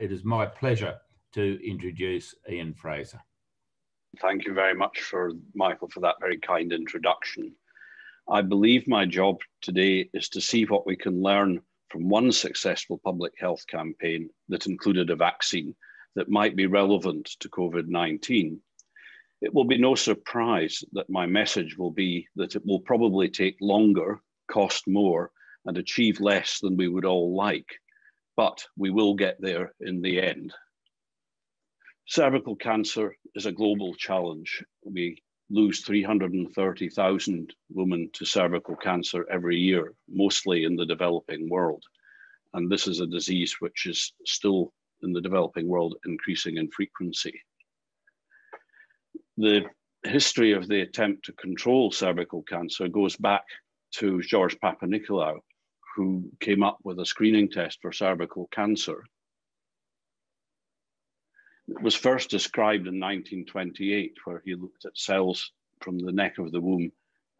It is my pleasure to introduce Ian Frazer. Thank you very much for Michael for that very kind introduction. I believe my job today is to see what we can learn from one successful public health campaign that included a vaccine that might be relevant to COVID 19. It will be no surprise that my message will be that it will probably take longer, cost more, and achieve less than we would all like, but we will get there in the end. Cervical cancer is a global challenge. We lose 330,000 women to cervical cancer every year, mostly in the developing world. And this is a disease which is still in the developing world increasing in frequency. The history of the attempt to control cervical cancer goes back to George Papanikolaou, who came up with a screening test for cervical cancer it was first described in 1928, where he looked at cells from the neck of the womb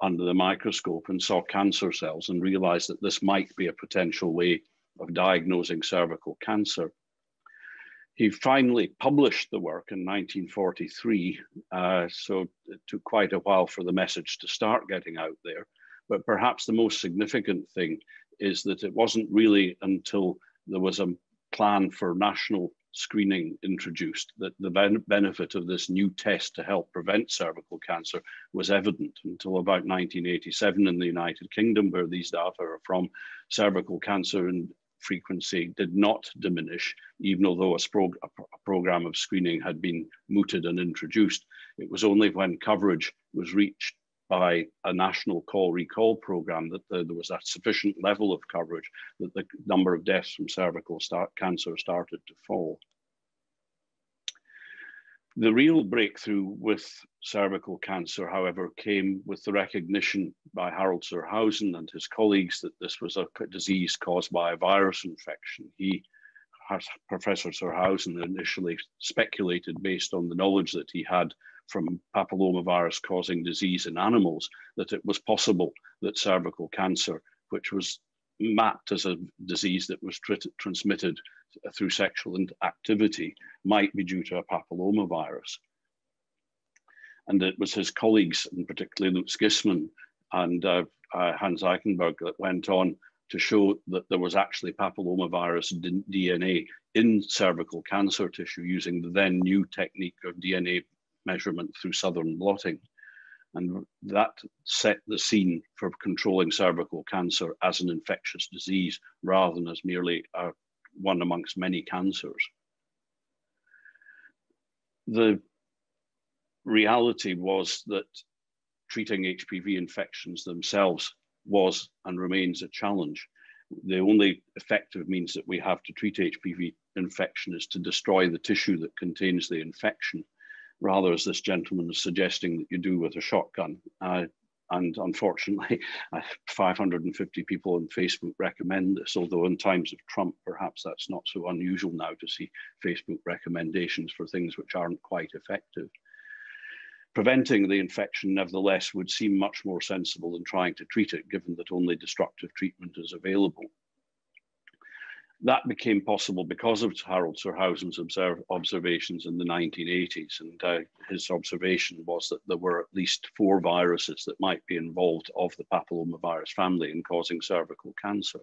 under the microscope and saw cancer cells and realized that this might be a potential way of diagnosing cervical cancer. He finally published the work in 1943, uh, so it took quite a while for the message to start getting out there. But perhaps the most significant thing is that it wasn't really until there was a plan for national screening introduced, that the ben benefit of this new test to help prevent cervical cancer was evident until about 1987 in the United Kingdom, where these data are from. Cervical cancer and frequency did not diminish, even although a, a, program of screening had been mooted and introduced. It was only when coverage was reached by a national call recall program that the, there was a sufficient level of coverage that the number of deaths from cervical start, cancer started to fall. The real breakthrough with cervical cancer, however, came with the recognition by Harald zur Hausen and his colleagues that this was a disease caused by a virus infection. He, Professor zur Hausen, initially speculated based on the knowledge that he had from papillomavirus causing disease in animals that it was possible that cervical cancer, which was mapped as a disease that was tr transmitted through sexual activity, might be due to a papillomavirus. And it was his colleagues, and particularly Lutz Gissmann and uh, uh, Hans Eichenberg, that went on to show that there was actually papillomavirus DNA in cervical cancer tissue using the then new technique of DNA measurement through southern blotting. And that set the scene for controlling cervical cancer as an infectious disease rather than as merely a, one amongst many cancers. The reality was that treating HPV infections themselves was and remains a challenge. The only effective means that we have to treat HPV infection is to destroy the tissue that contains the infection rather as this gentleman is suggesting that you do with a shotgun. Uh, and unfortunately, 550 people on Facebook recommend this, although in times of Trump, perhaps that's not so unusual now to see Facebook recommendations for things which aren't quite effective. Preventing the infection, nevertheless, would seem much more sensible than trying to treat it, given that only destructive treatment is available. That became possible because of Harald zur Hausen's observe, observations in the 1980s. And uh, his observation was that there were at least four viruses that might be involved of the papillomavirus family in causing cervical cancer.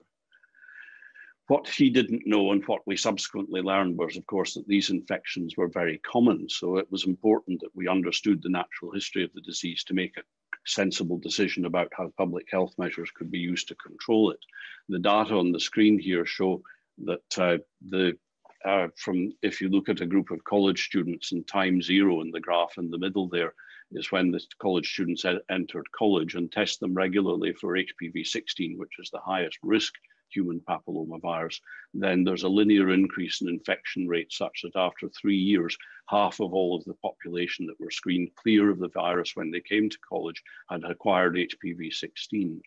What he didn't know and what we subsequently learned was, of course, that these infections were very common. So it was important that we understood the natural history of the disease to make a sensible decision about how public health measures could be used to control it. The data on the screen here show that uh, the uh, from if you look at a group of college students and time zero in the graph in the middle there is when the college students entered college and test them regularly for HPV 16, which is the highest risk human papillomavirus, then there's a linear increase in infection rate such that after three years, half of all of the population that were screened clear of the virus when they came to college had acquired HPV 16.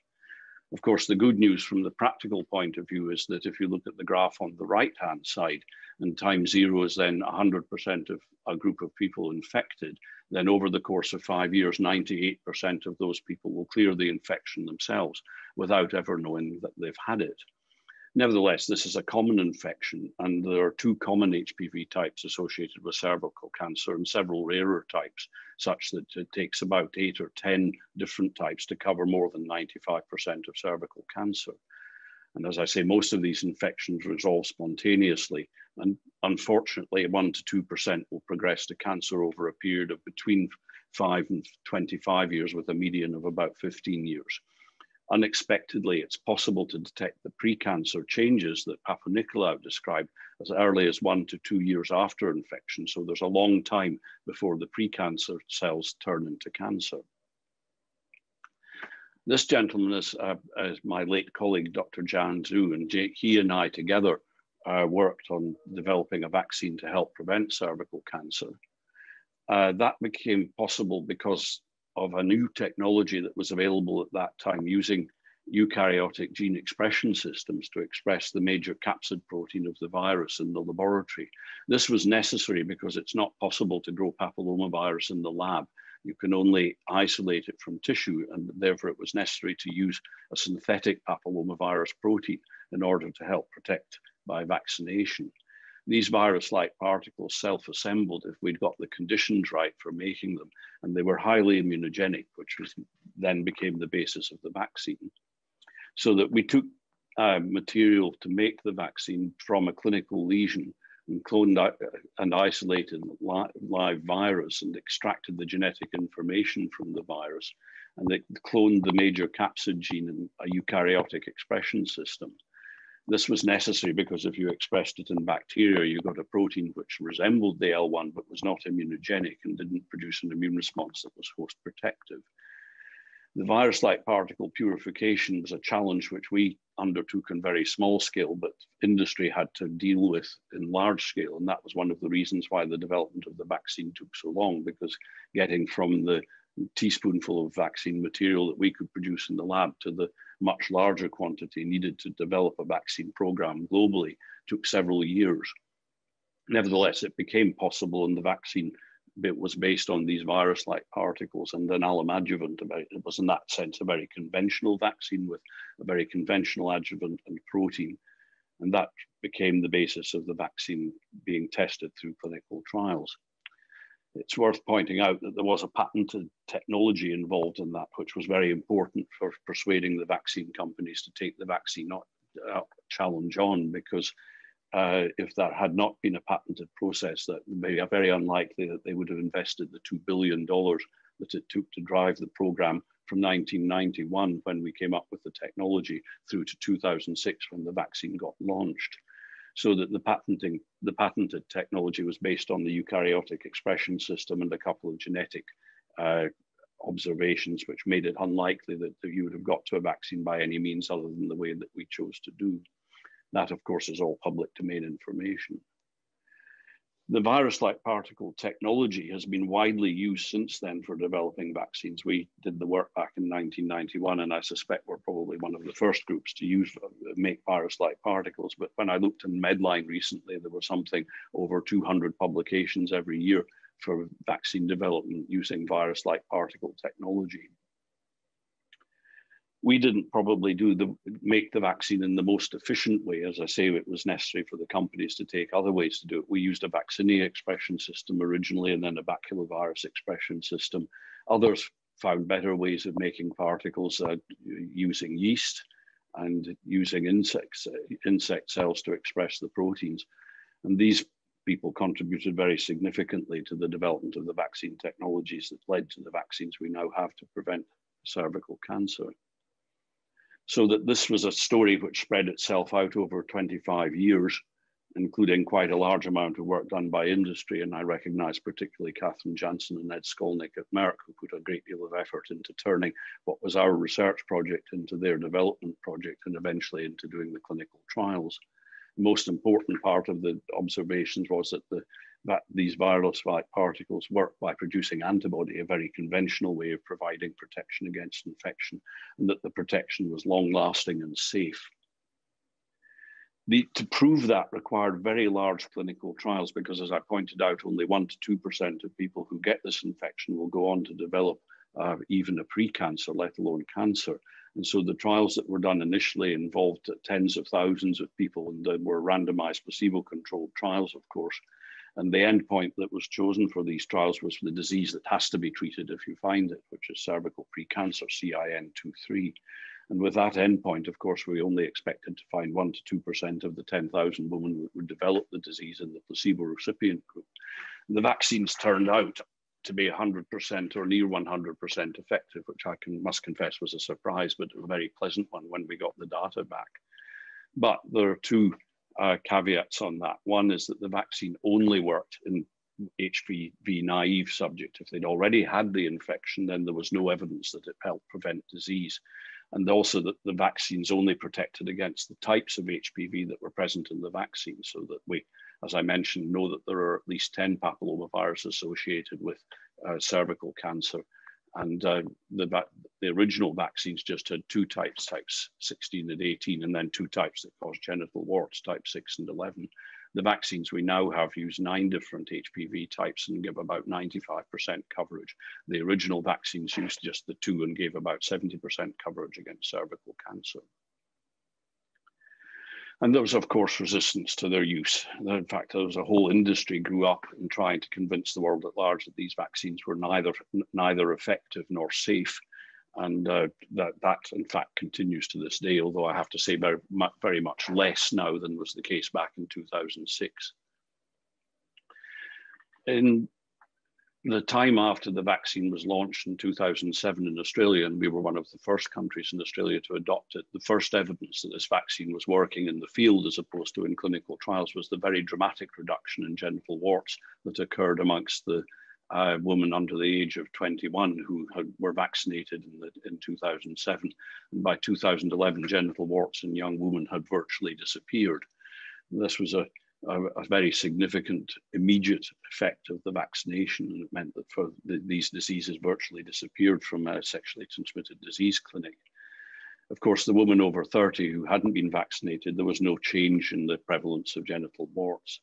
Of course, the good news from the practical point of view is that if you look at the graph on the right-hand side, and time zero is then 100% of a group of people infected, then over the course of five years, 98% of those people will clear the infection themselves without ever knowing that they've had it. Nevertheless, this is a common infection, and there are two common HPV types associated with cervical cancer and several rarer types, such that it takes about eight or 10 different types to cover more than 95% of cervical cancer. And as I say, most of these infections resolve spontaneously, and unfortunately, 1 to 2% will progress to cancer over a period of between 5 and 25 years, with a median of about 15 years unexpectedly, it's possible to detect the precancer changes that Papanicolaou described as early as one to two years after infection. So there's a long time before the precancer cells turn into cancer. This gentleman is, uh, is my late colleague, Dr. Jian Zhou, and he and I together uh, worked on developing a vaccine to help prevent cervical cancer. Uh, that became possible because of a new technology that was available at that time using eukaryotic gene expression systems to express the major capsid protein of the virus in the laboratory. This was necessary because it's not possible to grow papillomavirus in the lab. You can only isolate it from tissue, and therefore it was necessary to use a synthetic papillomavirus protein in order to help protect by vaccination these virus-like particles self-assembled if we'd got the conditions right for making them, and they were highly immunogenic, which was then became the basis of the vaccine. So that we took uh, material to make the vaccine from a clinical lesion and cloned out and isolated live virus and extracted the genetic information from the virus and they cloned the major capsid gene in a eukaryotic expression system. This was necessary because if you expressed it in bacteria, you got a protein which resembled the L1 but was not immunogenic and didn't produce an immune response that was host protective. The virus-like particle purification was a challenge which we undertook on very small scale, but industry had to deal with in large scale. And that was one of the reasons why the development of the vaccine took so long, because getting from the teaspoonful of vaccine material that we could produce in the lab to the much larger quantity needed to develop a vaccine program globally took several years. Nevertheless, it became possible and the vaccine bit was based on these virus-like particles and an alum adjuvant. It was in that sense a very conventional vaccine with a very conventional adjuvant and protein. And that became the basis of the vaccine being tested through clinical trials it's worth pointing out that there was a patented technology involved in that, which was very important for persuading the vaccine companies to take the vaccine not, uh, challenge on, because uh, if that had not been a patented process, that would be very unlikely that they would have invested the $2 billion that it took to drive the program from 1991 when we came up with the technology through to 2006 when the vaccine got launched so that the patenting, the patented technology was based on the eukaryotic expression system and a couple of genetic uh, observations, which made it unlikely that, that you would have got to a vaccine by any means other than the way that we chose to do. That, of course, is all public domain information. The virus-like particle technology has been widely used since then for developing vaccines. We did the work back in 1991, and I suspect we're probably one of the first groups to use uh, make virus-like particles. But when I looked in Medline recently, there were something over 200 publications every year for vaccine development using virus-like particle technology we didn't probably do the make the vaccine in the most efficient way. As I say, it was necessary for the companies to take other ways to do it. We used a vaccinia expression system originally, and then a baculovirus expression system. Others found better ways of making particles uh, using yeast and using insects, uh, insect cells to express the proteins. And these people contributed very significantly to the development of the vaccine technologies that led to the vaccines we now have to prevent cervical cancer. So that this was a story which spread itself out over 25 years, including quite a large amount of work done by industry. And I recognize particularly Kathrin Jansen and Ed Scolnick at Merck, who put a great deal of effort into turning what was our research project into their development project and eventually into doing the clinical trials. The most important part of the observations was that the that these virus-like particles work by producing antibody, a very conventional way of providing protection against infection, and that the protection was long-lasting and safe. The, to prove that required very large clinical trials because, as I pointed out, only 1% to 2% of people who get this infection will go on to develop uh, even a precancer, let alone cancer. And so the trials that were done initially involved tens of thousands of people and they were randomized placebo controlled trials, of course. And the endpoint that was chosen for these trials was for the disease that has to be treated if you find it, which is cervical precancer, CIN23. And with that endpoint, of course, we only expected to find 1% to 2% of the 10,000 women that would develop the disease in the placebo recipient group. The vaccines turned out to be 100% or near 100% effective, which I can, must confess was a surprise, but a very pleasant one when we got the data back. But there are two uh, caveats on that. One is that the vaccine only worked in HPV naive subject. If they'd already had the infection, then there was no evidence that it helped prevent disease. And also that the vaccines only protected against the types of HPV that were present in the vaccine so that we as I mentioned, know that there are at least 10 papillomavirus associated with uh, cervical cancer. And uh, the, the original vaccines just had two types, types 16 and 18, and then two types that cause genital warts, type 6 and 11. The vaccines we now have use nine different HPV types and give about 95% coverage. The original vaccines used just the two and gave about 70% coverage against cervical cancer. And there was, of course, resistance to their use. In fact, there was a whole industry grew up in trying to convince the world at large that these vaccines were neither neither effective nor safe, and uh, that that in fact continues to this day. Although I have to say, very very much less now than was the case back in 2006. In the time after the vaccine was launched in 2007 in Australia, and we were one of the first countries in Australia to adopt it, the first evidence that this vaccine was working in the field as opposed to in clinical trials was the very dramatic reduction in genital warts that occurred amongst the uh, women under the age of 21 who had, were vaccinated in, the, in 2007. And by 2011, genital warts in young women had virtually disappeared. This was a a, a, very significant immediate effect of the vaccination. And it meant that for the, these diseases virtually disappeared from a sexually transmitted disease clinic. Of course, the woman over 30 who hadn't been vaccinated, there was no change in the prevalence of genital warts.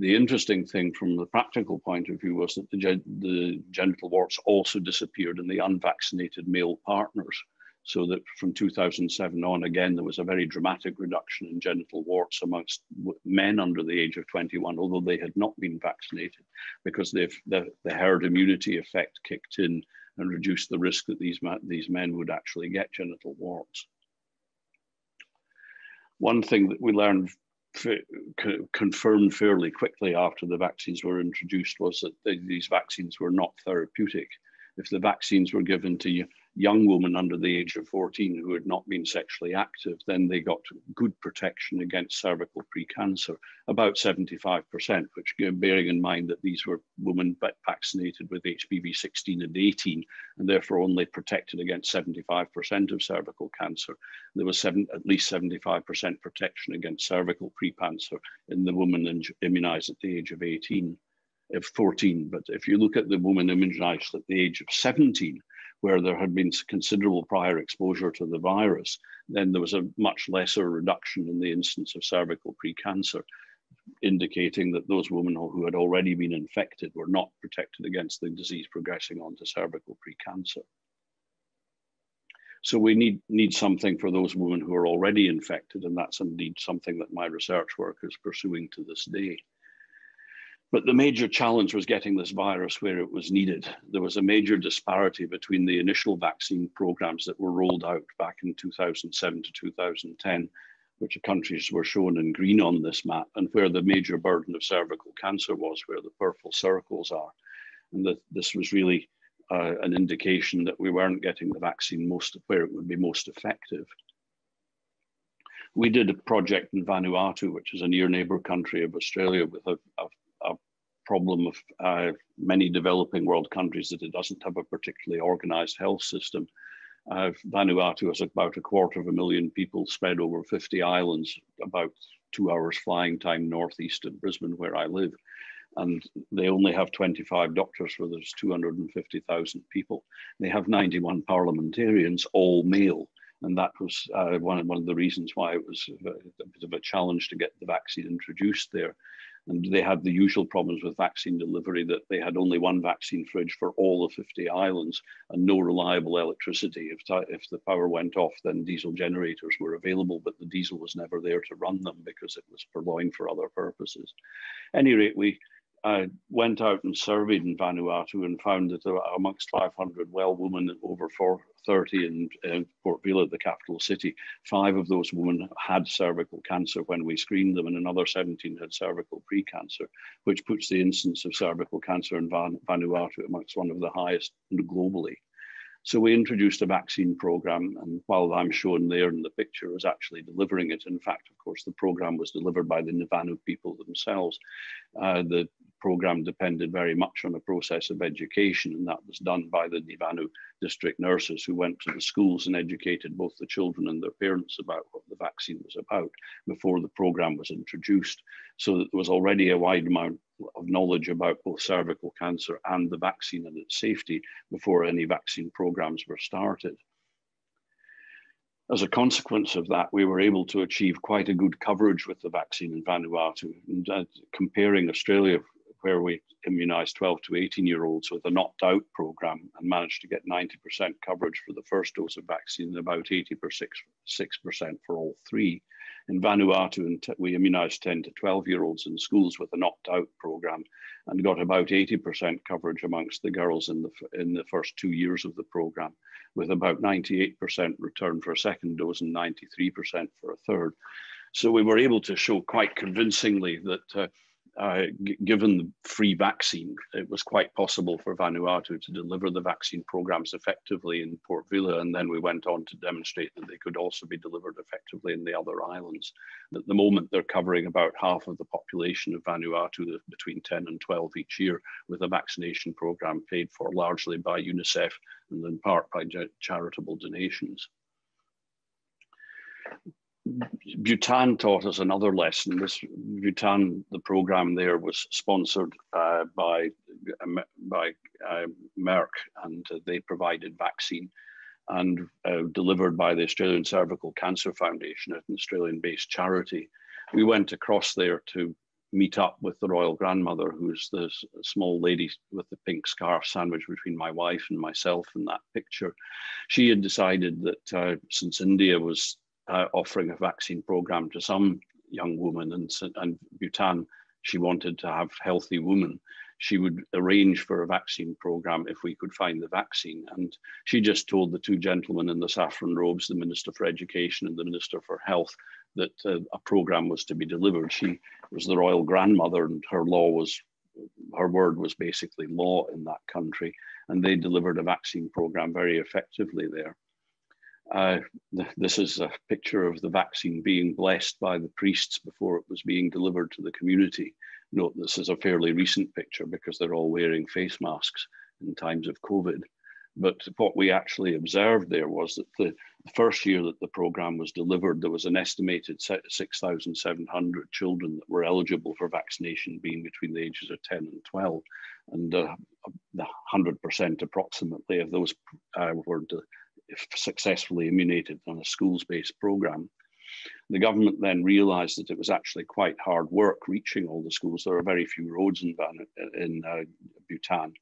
The interesting thing from the practical point of view was that the, the genital warts also disappeared in the unvaccinated male partners so that from 2007 on, again, there was a very dramatic reduction in genital warts amongst men under the age of 21, although they had not been vaccinated, because the, the herd immunity effect kicked in and reduced the risk that these, these men would actually get genital warts. One thing that we learned confirmed fairly quickly after the vaccines were introduced was that these vaccines were not therapeutic. If the vaccines were given to young women under the age of 14 who had not been sexually active, then they got good protection against cervical precancer, about 75%, which bearing in mind that these were women vaccinated with HPV 16 and 18, and therefore only protected against 75% of cervical cancer. There was seven, at least 75% protection against cervical precancer in the woman immunized at the age of 18 of 14. But if you look at the woman immunized at the age of 17, where there had been considerable prior exposure to the virus, then there was a much lesser reduction in the incidence of cervical precancer, indicating that those women who had already been infected were not protected against the disease progressing onto cervical precancer. So we need, need something for those women who are already infected, and that's indeed something that my research work is pursuing to this day. But the major challenge was getting this virus where it was needed. There was a major disparity between the initial vaccine programs that were rolled out back in 2007 to 2010, which the countries were shown in green on this map, and where the major burden of cervical cancer was, where the purple circles are. And that this was really uh, an indication that we weren't getting the vaccine most where it would be most effective. We did a project in Vanuatu, which is a near neighbor country of Australia, with a, a problem of uh, many developing world countries that it doesn't have a particularly organized health system. Uh, Vanuatu has about a quarter of a million people spread over 50 islands, about two hours flying time northeast of Brisbane, where I live. And they only have 25 doctors where there's 250,000 people. They have 91 parliamentarians, all male. And that was uh, one, one of the reasons why it was a bit of a challenge to get the vaccine introduced there And they had the usual problems with vaccine delivery that they had only one vaccine fridge for all the 50 islands and no reliable electricity. If, if the power went off, then diesel generators were available, but the diesel was never there to run them because it was purloined for other purposes. At any rate, we I went out and surveyed in Vanuatu and found that amongst 500 well women over 30 in, in Port Vila, the capital city, five of those women had cervical cancer when we screened them, and another 17 had cervical precancer, which puts the incidence of cervical cancer in Van, Vanuatu amongst one of the highest globally. So we introduced a vaccine program, and while I'm shown there in the picture is actually delivering it, in fact, of course, the program was delivered by the Nivanu people themselves. Uh, the program depended very much on a process of education, and that was done by the Nivanu district nurses who went to the schools and educated both the children and their parents about what the vaccine was about before the program was introduced. So that there was already a wide amount of knowledge about both cervical cancer and the vaccine and its safety before any vaccine programs were started. As a consequence of that, we were able to achieve quite a good coverage with the vaccine in Vanuatu. And uh, comparing Australia where we immunized 12 to 18 year olds with a knocked out program and managed to get 90% coverage for the first dose of vaccine and about 86% for all three. In Vanuatu, we immunized 10 to 12 year olds in schools with a knocked out program and got about 80% coverage amongst the girls in the, in the first two years of the program, with about 98% return for a second dose and 93% for a third. So we were able to show quite convincingly that uh, uh, given the free vaccine, it was quite possible for Vanuatu to deliver the vaccine programs effectively in Port Vila. And then we went on to demonstrate that they could also be delivered effectively in the other islands. At the moment, they're covering about half of the population of Vanuatu, between 10 and 12 each year, with a vaccination program paid for largely by UNICEF and in part by charitable donations. Bhutan taught us another lesson. This Bhutan, the program there was sponsored uh, by by uh, Merck, and they provided vaccine and uh, delivered by the Australian Cervical Cancer Foundation, an Australian-based charity. We went across there to meet up with the royal grandmother, who's the small lady with the pink scarf sandwiched between my wife and myself in that picture. She had decided that uh, since India was uh, offering a vaccine program to some young woman and, Bhutan, she wanted to have healthy women. She would arrange for a vaccine program if we could find the vaccine. And she just told the two gentlemen in the saffron robes, the Minister for Education and the Minister for Health, that uh, a program was to be delivered. She was the royal grandmother, and her law was, her word was basically law in that country. And they delivered a vaccine program very effectively there. Uh, this is a picture of the vaccine being blessed by the priests before it was being delivered to the community. Note this is a fairly recent picture because they're all wearing face masks in times of COVID. But what we actually observed there was that the, first year that the program was delivered, there was an estimated 6,700 children that were eligible for vaccination being between the ages of 10 and 12. And uh, 100% approximately of those uh, were successfully immunated on a schools-based program. The government then realized that it was actually quite hard work reaching all the schools. There are very few roads in, in uh, Bhutan.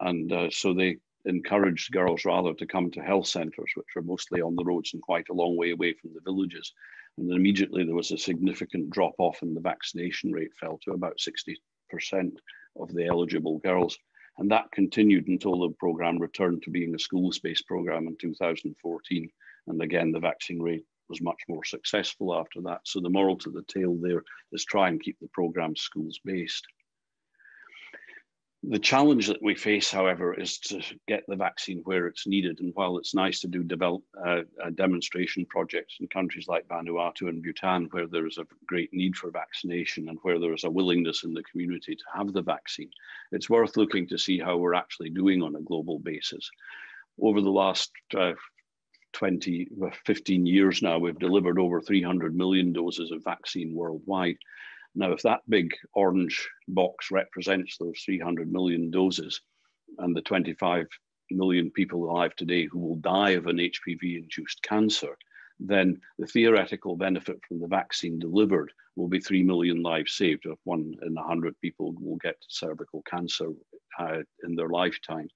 And uh, so they encouraged girls rather to come to health centers, which are mostly on the roads and quite a long way away from the villages. And then immediately there was a significant drop off and the vaccination rate fell to about 60% of the eligible girls. And that continued until the program returned to being a schools-based program in 2014. And again, the vaccine rate was much more successful after that. So the moral to the tale there is try and keep the program schools-based. The challenge that we face, however, is to get the vaccine where it's needed. And while it's nice to do develop, uh, demonstration projects in countries like Vanuatu and Bhutan, where there is a great need for vaccination and where there is a willingness in the community to have the vaccine, it's worth looking to see how we're actually doing on a global basis. Over the last uh, 20, 15 years now, we've delivered over 300 million doses of vaccine worldwide. Now, if that big orange box represents those 300 million doses and the 25 million people alive today who will die of an HPV induced cancer, then the theoretical benefit from the vaccine delivered will be 3 million lives saved. If one in 100 people will get cervical cancer uh, in their lifetime.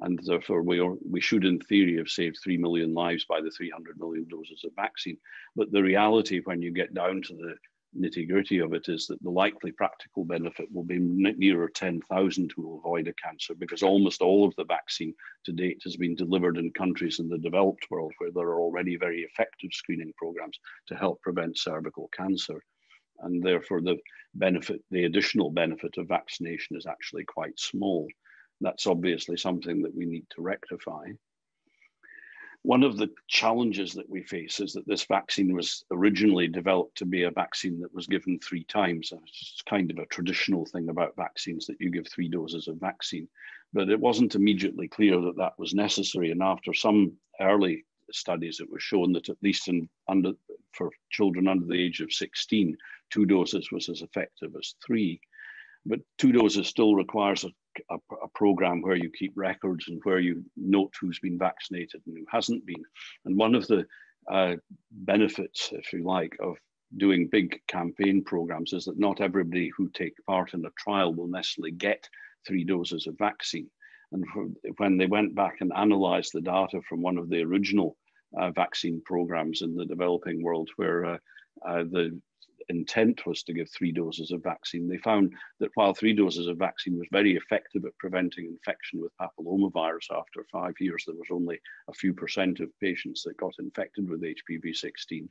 And therefore, we, are, we should, in theory, have saved 3 million lives by the 300 million doses of vaccine. But the reality, when you get down to the nitty gritty of it is that the likely practical benefit will be nearer 10,000 who will avoid a cancer because almost all of the vaccine to date has been delivered in countries in the developed world where there are already very effective screening programs to help prevent cervical cancer. And therefore, the benefit, the additional benefit of vaccination is actually quite small. That's obviously something that we need to rectify. One of the challenges that we face is that this vaccine was originally developed to be a vaccine that was given three times. It's kind of a traditional thing about vaccines that you give three doses of vaccine, but it wasn't immediately clear that that was necessary. And after some early studies, it was shown that at least in under for children under the age of 16, two doses was as effective as three. But two doses still requires a a, a, program where you keep records and where you note who's been vaccinated and who hasn't been. And one of the uh, benefits, if you like, of doing big campaign programs is that not everybody who take part in a trial will necessarily get three doses of vaccine. And when they went back and analyzed the data from one of the original uh, vaccine programs in the developing world, where uh, uh, the intent was to give three doses of vaccine, they found that while three doses of vaccine was very effective at preventing infection with papillomavirus after five years, there was only a few percent of patients that got infected with HPV 16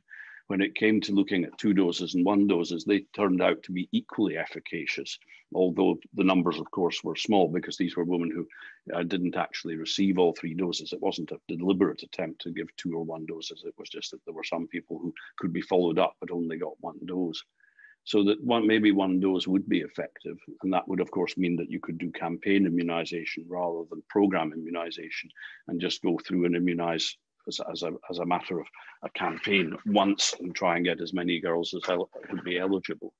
when it came to looking at two doses and one doses, they turned out to be equally efficacious, although the numbers, of course, were small because these were women who uh, didn't actually receive all three doses. It wasn't a deliberate attempt to give two or one doses. It was just that there were some people who could be followed up but only got one dose. So that one maybe one dose would be effective, and that would of course mean that you could do campaign immunization rather than program immunization, and just go through and immunize as, as, a, as a matter of a campaign once and try and get as many girls as would be eligible.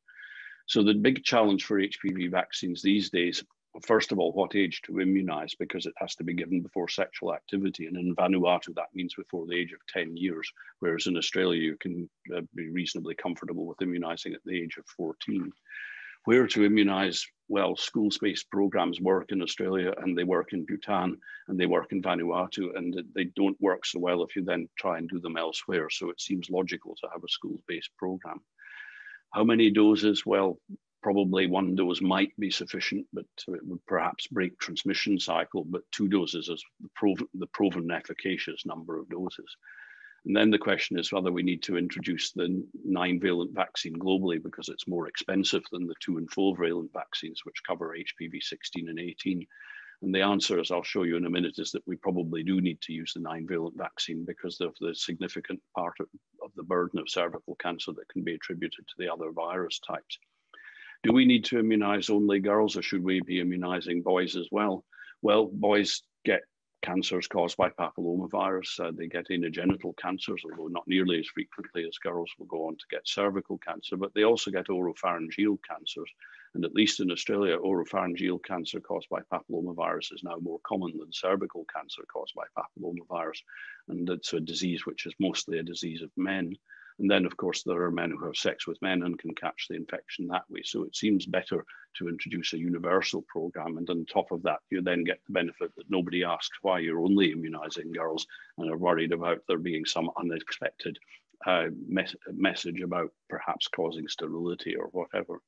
So the big challenge for HPV vaccines these days, first of all, what age to immunize because it has to be given before sexual activity. And in Vanuatu, that means before the age of 10 years, whereas in Australia, you can uh, be reasonably comfortable with immunizing at the age of 14 where to immunize. Well, schools-based programs work in Australia and they work in Bhutan and they work in Vanuatu and they don't work so well if you then try and do them elsewhere. So it seems logical to have a schools-based program. How many doses? Well, probably one dose might be sufficient, but it would perhaps break transmission cycle, but two doses is the proven, the proven efficacious number of doses. And then the question is whether we need to introduce the nine valent vaccine globally because it's more expensive than the two and four valent vaccines, which cover HPV 16 and 18. And the answer, as I'll show you in a minute, is that we probably do need to use the nine valent vaccine because of the significant part of, of the burden of cervical cancer that can be attributed to the other virus types. Do we need to immunize only girls or should we be immunizing boys as well? Well, boys get cancers caused by papillomavirus. Uh, they get anogenital cancers, although not nearly as frequently as girls will go on to get cervical cancer, but they also get oropharyngeal cancers. And at least in Australia, oropharyngeal cancer caused by papillomavirus is now more common than cervical cancer caused by papillomavirus. And it's a disease which is mostly a disease of men. And then, of course, there are men who have sex with men and can catch the infection that way. So it seems better to introduce a universal program. And on top of that, you then get the benefit that nobody asks why you're only immunizing girls and are worried about there being some unexpected uh, mes message about perhaps causing sterility or whatever.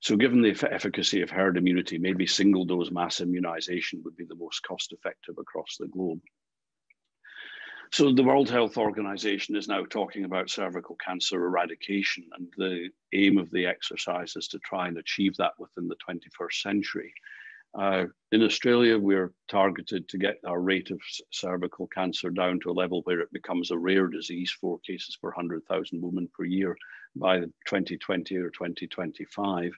So given the efficacy of herd immunity, maybe single dose mass immunization would be the most cost effective across the globe. So the World Health Organization is now talking about cervical cancer eradication, and the aim of the exercise is to try and achieve that within the 21st century. Uh, in Australia, we're targeted to get our rate of cervical cancer down to a level where it becomes a rare disease, four cases per 100,000 women per year by 2020 or 2025.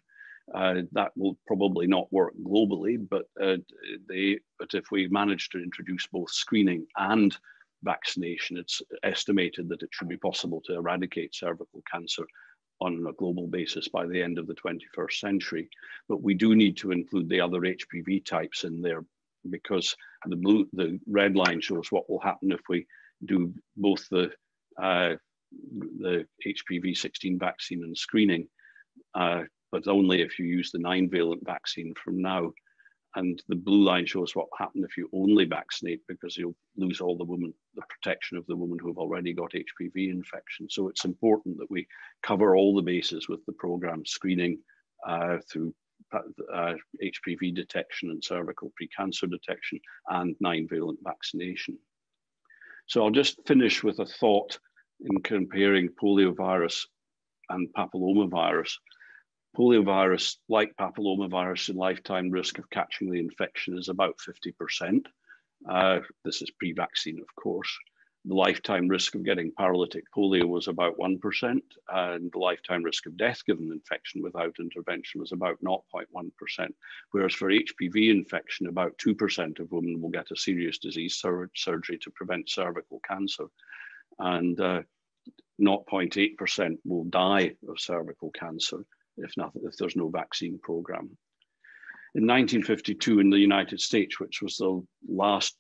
Uh, that will probably not work globally, but uh, they, but if we manage to introduce both screening and vaccination, it's estimated that it should be possible to eradicate cervical cancer on a global basis by the end of the 21st century. But we do need to include the other HPV types in there because the blue, the red line shows what will happen if we do both the uh, the HPV 16 vaccine and screening, uh, but only if you use the nine valent vaccine from now. And the blue line shows what happened if you only vaccinate because you'll lose all the women, the protection of the women who've already got HPV infection. So it's important that we cover all the bases with the program screening uh, through uh, HPV detection and cervical precancer detection and nine valent vaccination. So I'll just finish with a thought in comparing poliovirus and papillomavirus. Poliovirus, like papillomavirus, in lifetime risk of catching the infection is about 50%. Uh, this is pre-vaccine, of course. The lifetime risk of getting paralytic polio was about 1%, and the lifetime risk of death given infection without intervention was about 0.1%. Whereas for HPV infection, about 2% of women will get a serious disease sur surgery to prevent cervical cancer. And uh, 0.8% will die of cervical cancer if, if there's no vaccine program. In 1952 in the United States, which was the last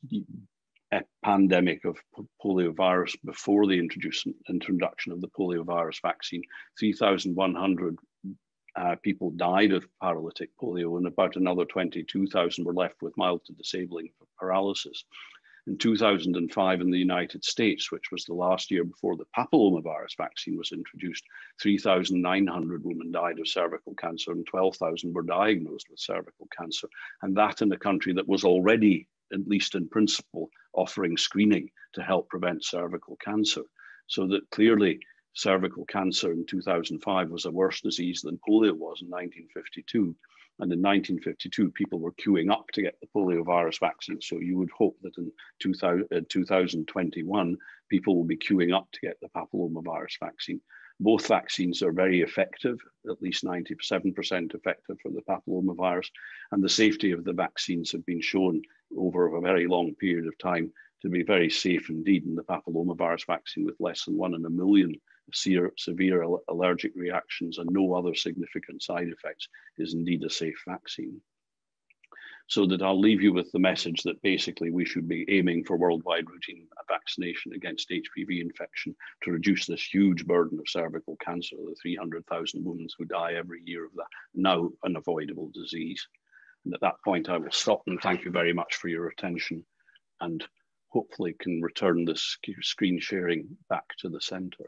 pandemic of poliovirus before the introduction of the poliovirus vaccine, 3,100 uh, people died of paralytic polio and about another 22,000 were left with mild to disabling paralysis in 2005 in the United States, which was the last year before the papillomavirus vaccine was introduced, 3,900 women died of cervical cancer and 12,000 were diagnosed with cervical cancer. And that in a country that was already, at least in principle, offering screening to help prevent cervical cancer. So that clearly cervical cancer in 2005 was a worse disease than polio was in 1952. And in 1952, people were queuing up to get the poliovirus vaccine. So you would hope that in 2000, uh, 2021, people will be queuing up to get the papillomavirus vaccine. Both vaccines are very effective, at least 97% effective for the papillomavirus. And the safety of the vaccines have been shown over a very long period of time to be very safe indeed in the papillomavirus vaccine with less than one in a million severe, allergic reactions and no other significant side effects is indeed a safe vaccine. So that I'll leave you with the message that basically we should be aiming for worldwide routine vaccination against HPV infection to reduce this huge burden of cervical cancer, the 300,000 women who die every year of that now unavoidable disease. And at that point, I will stop and thank you very much for your attention and hopefully can return this screen sharing back to the center.